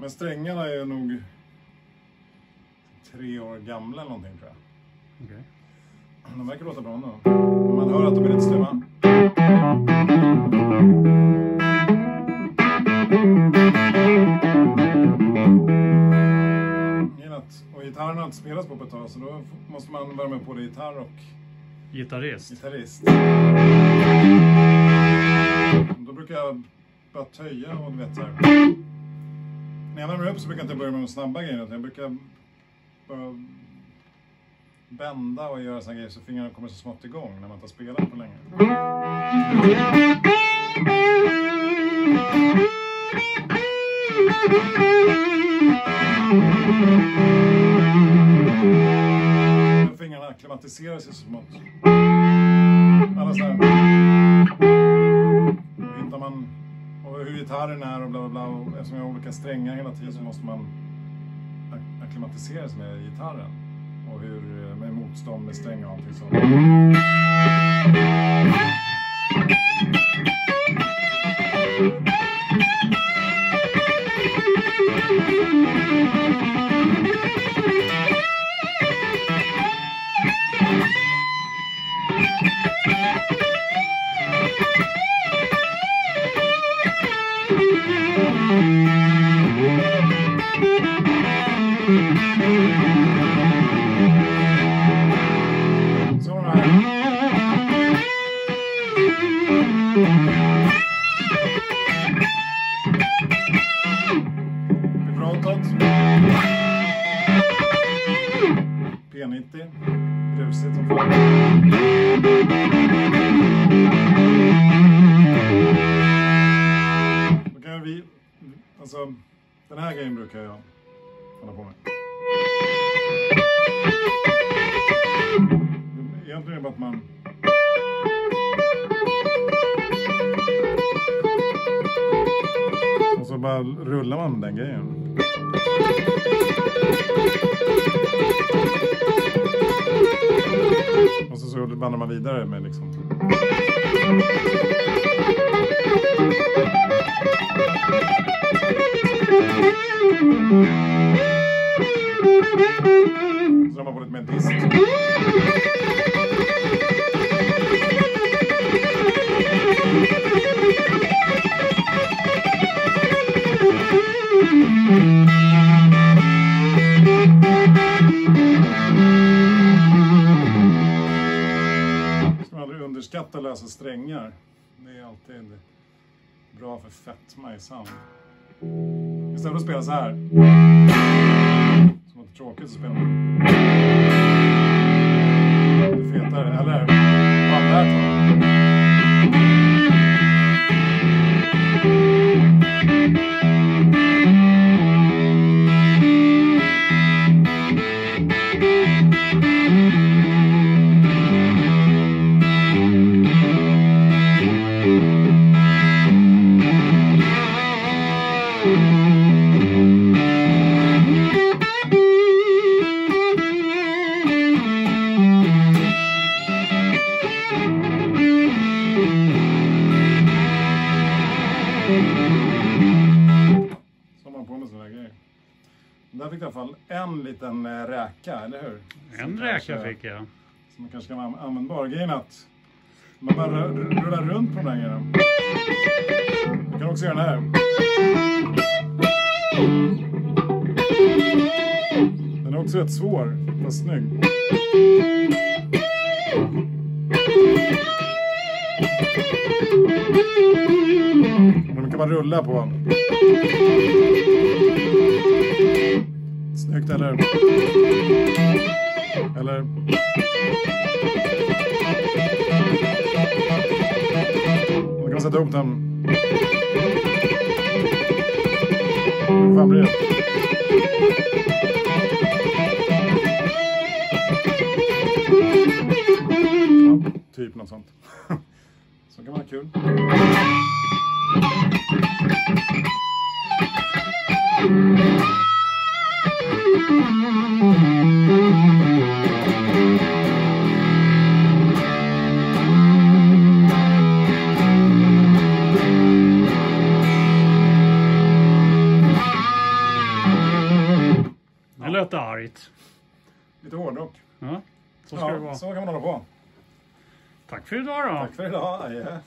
Men strängarna är nog tre år gamla eller någonting tror jag. Okej. De verkar låta bra nu. Man hör att de är lite. Gillat. Och gitarren har inte spelats på på ett tag så då måste man värma på det gitarr och Gitarrist. gitarrist. Då brukar jag bara töja och du vet så här. När jag värmer upp så brukar jag inte börja med de snabba grejerna utan jag brukar bara bända och göra sådana grejer så fingrarna kommer så smått igång när man inte har spelat på länge. När fingrarna acklimatiserar sig så smått. Alla så här. Gitarren är och bla bla bla. Och eftersom jag har olika strängar hela tiden så måste man ak- acklimatisera sig med gitarren. Och hur, eh, med motstånd med strängar och allting sånt. Vibratot. P90. Brusigt som fan. Då kan vi... Alltså, den här grejen brukar jag hålla på med. Det bara att man... Och så bara rullar man den grejen. Och så, så bandar man vidare med liksom... Så drar man på lite mer disk. Underskatta lösa strängar. Det är alltid bra för fetma i sound. Istället för att spela så här. Som låter tråkigt så spelar man lite fetare. Eller ja, det Så har man på med sådana här grejer. Där fick jag i alla fall en liten eh, räka, eller hur? En Som räka kanske- fick jag. Som kanske kan vara an- användbar. Grejen att man bara rullar runt på de där grejerna. Du kan också göra den här. Den är också rätt svår, fast snygg. Man rulla på. Snyggt eller? Eller? Man kan sätta ihop den. Hur fan blir det? Lät det argt. Lite hårdrock. Ja, så ska det vara. så kan man hålla på. Tack för idag då. Tack för idag. Adjö.